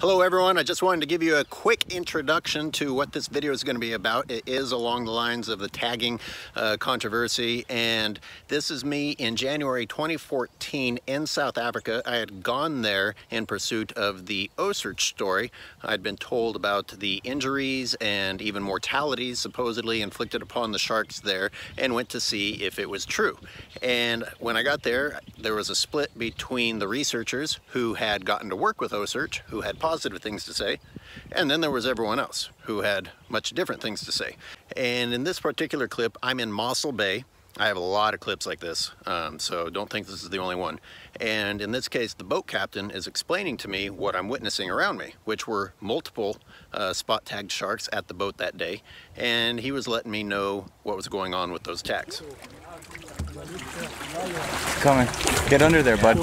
Hello everyone, I just wanted to give you a quick introduction to what this video is going to be about. It is along the lines of the tagging uh, controversy and this is me in January 2014 in South Africa. I had gone there in pursuit of the OCEARCH story. I'd been told about the injuries and even mortalities supposedly inflicted upon the sharks there and went to see if it was true. And when I got there, there was a split between the researchers who had gotten to work with OCEARCH, who had positive things to say, and then there was everyone else who had much different things to say. And in this particular clip, I'm in Mossel Bay. I have a lot of clips like this, um, so don't think this is the only one. And in this case, the boat captain is explaining to me what I'm witnessing around me, which were multiple uh, spot tagged sharks at the boat that day. And he was letting me know what was going on with those tags. Coming. Get under there, bud.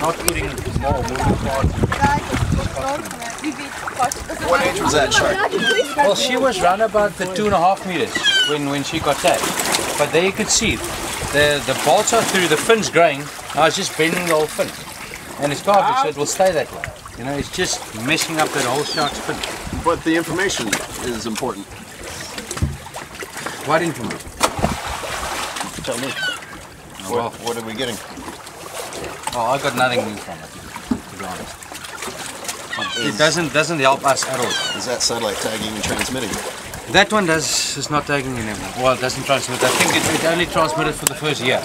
Not putting small moving parts. What age was that shark? Well, she was around about the two and a half meters when, when she got tagged. But there you could see the the bolts are through, the fin's growing. Now it's just bending the whole fin. And it's garbage, so it will stay that way. You know, it's just messing up that whole shark's fin. But the information is important. What information? Tell me. Oh, well. What, what are we getting? Oh, I got nothing new from it, to be honest. It doesn't doesn't help us at all. Is that satellite tagging and transmitting? That one does is not tagging anymore. Well, it doesn't transmit. I think it, it only transmitted for the first year.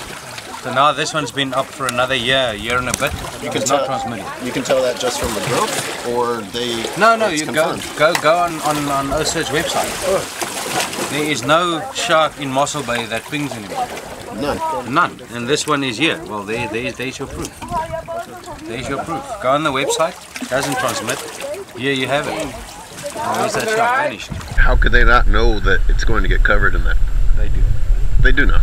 So now this one's been up for another year, year and a bit. You it's can not tell- transmitting. You can tell that just from the growth, or they. No, no, you go confirmed? go go on on on OCEARCH website. Oh. There is no shark in Mossel Bay that pings anymore. None. None. And this one is here. Well, there, there, there's your proof. There's your proof. Go on the website. Doesn't transmit. Here you have it. Oh, is that shark vanished? How could they not know that it's going to get covered in that? They do. They do know.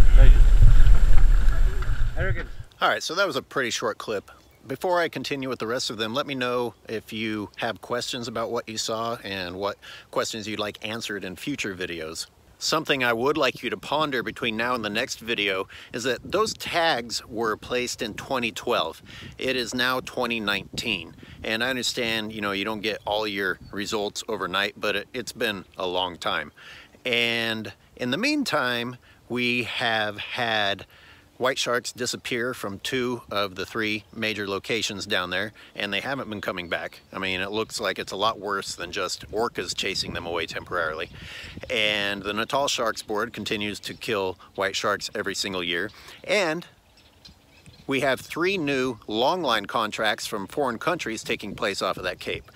All right, so that was a pretty short clip. Before I continue with the rest of them, let me know if you have questions about what you saw and what questions you'd like answered in future videos. Something I would like you to ponder between now and the next video is that those tags were placed in 2012. It is now 2019. And I understand, you know, you don't get all your results overnight, but it, it's been a long time. And in the meantime, we have had white sharks disappear from two of the three major locations down there and they haven't been coming back. I mean it looks like it's a lot worse than just orcas chasing them away temporarily. And the Natal Sharks Board continues to kill white sharks every single year and we have three new longline contracts from foreign countries taking place off of that cape.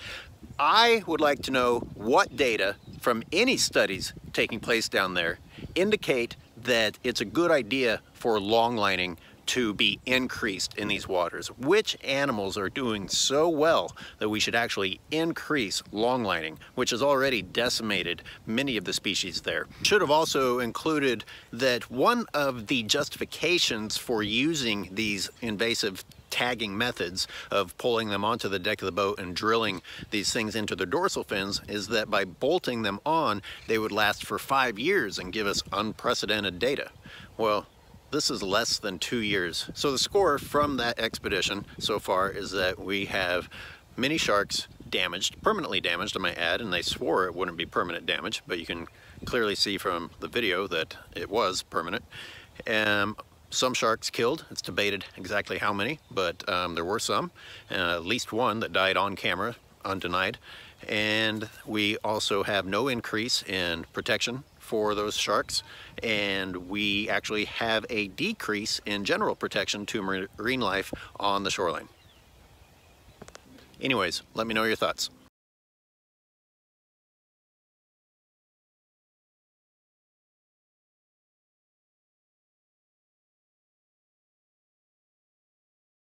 I would like to know what data from any studies taking place down there indicate that it's a good idea for longlining to be increased in these waters. Which animals are doing so well that we should actually increase longlining, which has already decimated many of the species there. Should have also included that one of the justifications for using these invasive tagging methods of pulling them onto the deck of the boat and drilling these things into the dorsal fins is that by bolting them on, they would last for five years and give us unprecedented data. Well, this is less than two years. So the score from that expedition so far is that we have many sharks damaged, permanently damaged I might add, and they swore it wouldn't be permanent damage, but you can clearly see from the video that it was permanent. Um, some sharks killed. It's debated exactly how many, but um, there were some. Uh, at least one that died on camera, undenied. And we also have no increase in protection for those sharks. And we actually have a decrease in general protection to marine life on the shoreline. Anyways, let me know your thoughts.